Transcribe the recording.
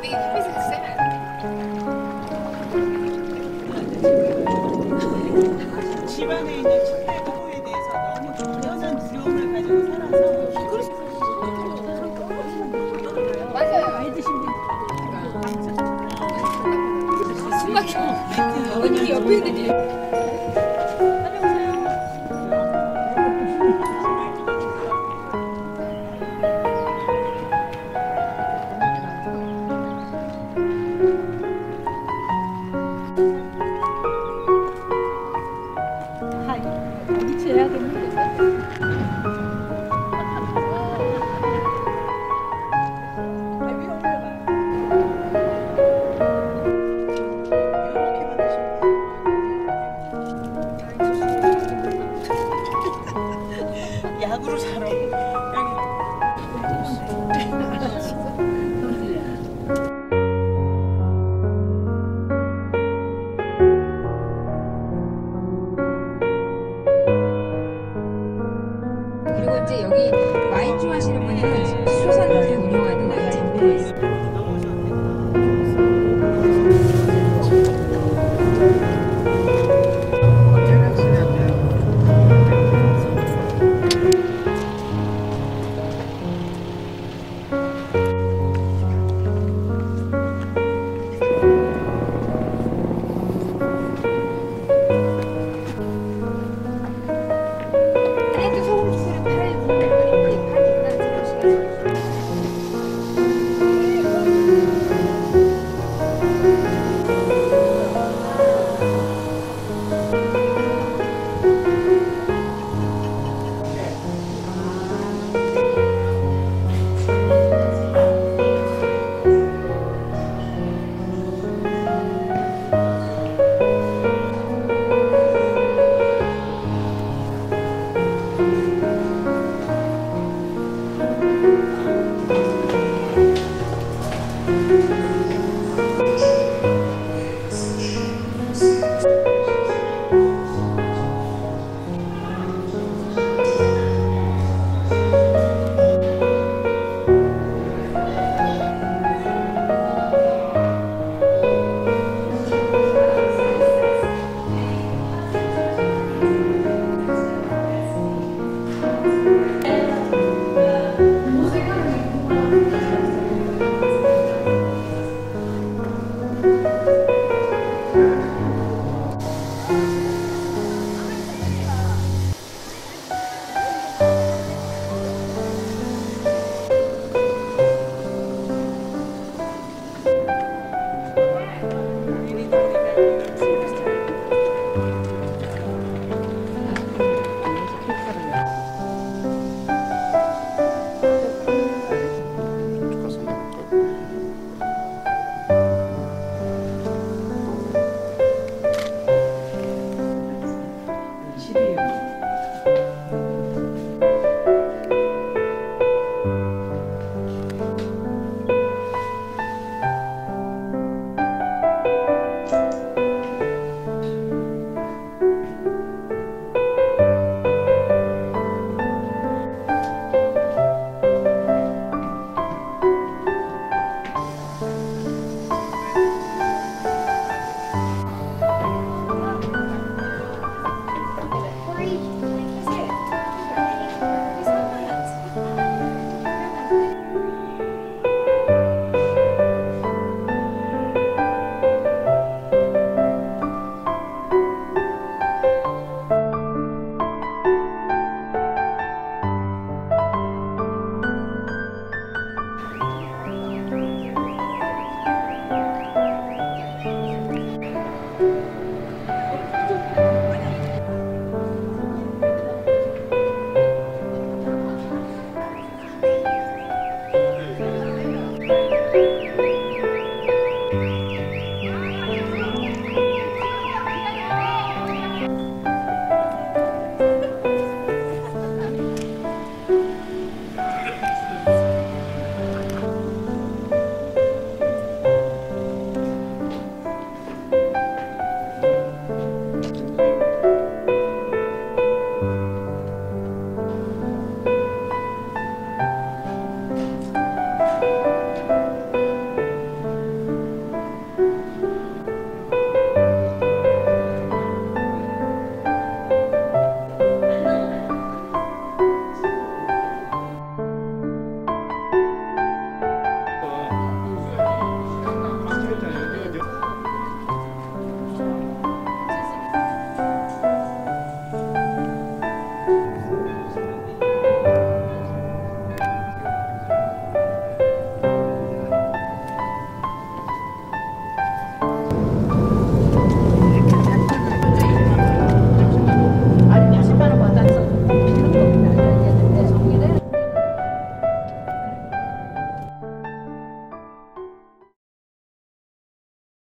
안 되게 햇빛을 쐬면 집안에 있는 침대 부부에 대해서 너무 당연한 두려움을 가지고 살아서 맞아요. 아이 드신 숨막혀. 어머님이 옆에 있는 이렇 여기 와인 좋아하시는 수산